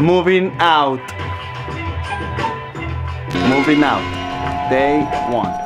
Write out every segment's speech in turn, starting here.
moving out. Moving out. Day one.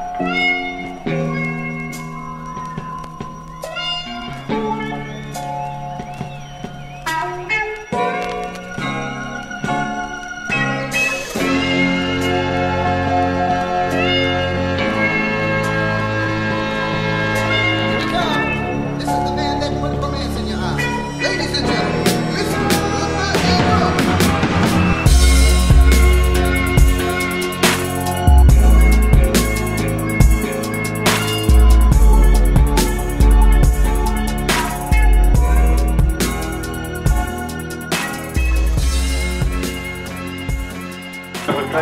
So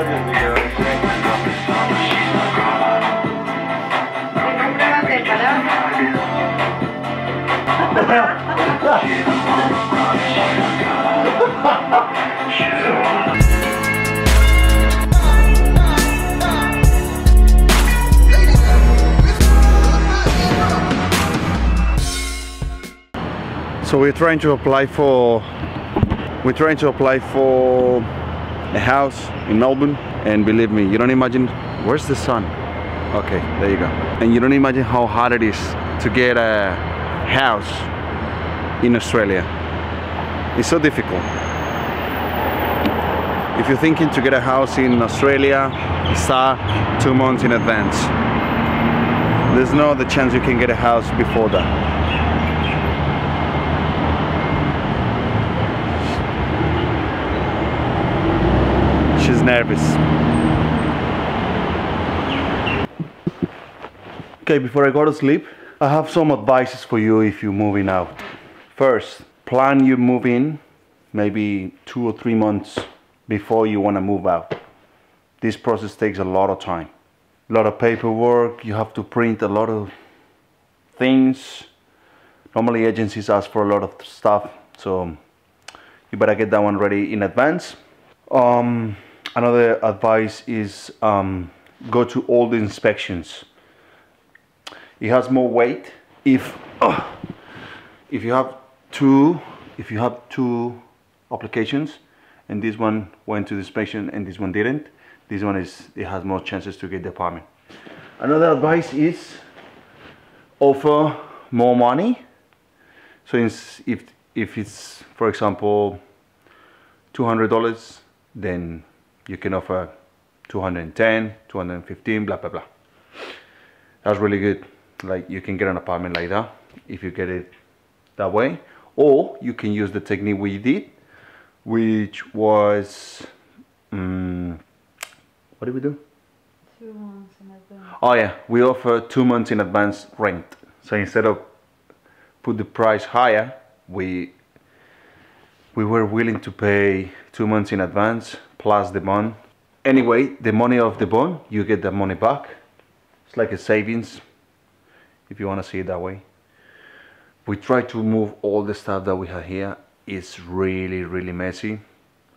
we're trying to apply for we're trying to apply for a house in Melbourne and believe me, you don't imagine where's the sun? Okay, there you go. And you don't imagine how hard it is to get a house in Australia. It's so difficult. If you're thinking to get a house in Australia, start two months in advance. There's no other chance you can get a house before that. She's nervous. Okay, before I go to sleep, I have some advices for you if you're moving out. First, plan your move in maybe two or three months before you want to move out. This process takes a lot of time. A lot of paperwork, you have to print a lot of things. Normally agencies ask for a lot of stuff, so you better get that one ready in advance. Um, another advice is um, go to all the inspections. It has more weight if uh, if you have two if you have two applications and this one went to the inspection and this one didn't. This one is it has more chances to get the apartment. Another advice is offer more money. So if if it's for example two hundred dollars, then you can offer 210, 215, blah blah blah. That's really good. Like you can get an apartment like that if you get it that way, or you can use the technique we did, which was um, what did we do? Two months in advance. Oh yeah, we offer two months in advance rent. So instead of put the price higher, we we were willing to pay two months in advance plus the bond. Anyway, the money of the bond, you get the money back. It's like a savings, if you want to see it that way. We try to move all the stuff that we have here. It's really, really messy.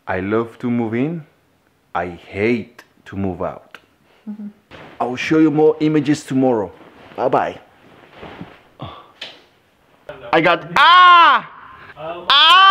I love to move in. I hate to move out. I will show you more images tomorrow. Bye bye. I got ah ah.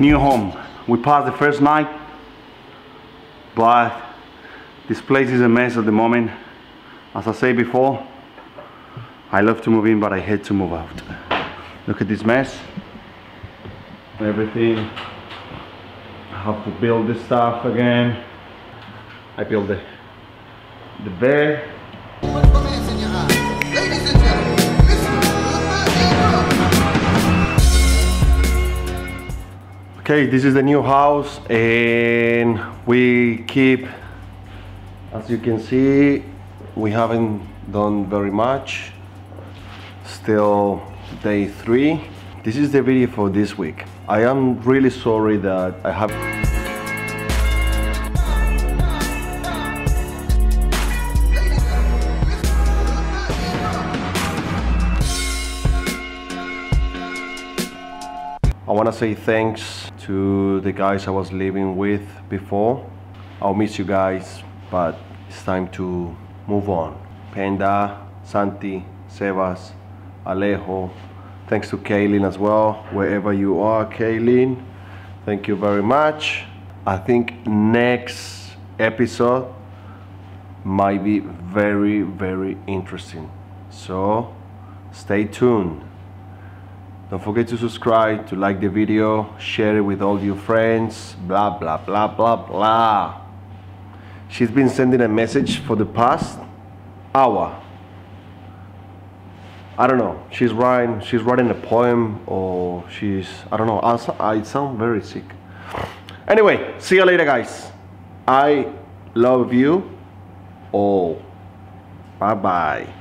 New home. We passed the first night, but this place is a mess at the moment. As I said before, I love to move in, but I hate to move out. Look at this mess. Everything. I have to build this stuff again. I build the the bed. Okay, this is the new house, and we keep, as you can see, we haven't done very much. Still day three. This is the video for this week. I am really sorry that I have. I want to say thanks to the guys I was living with before. I'll miss you guys, but it's time to move on. Panda, Santi, Sebas, Alejo. Thanks to Kaylin as well, wherever you are, Kaylin. Thank you very much. I think next episode might be very, very interesting. So stay tuned. Don't forget to subscribe, to like the video, share it with all your friends, blah, blah, blah, blah, blah. She's been sending a message for the past hour. I don't know. She's writing, she's writing a poem or she's, I don't know. I, I sound very sick. Anyway, see you later, guys. I love you all. Bye bye.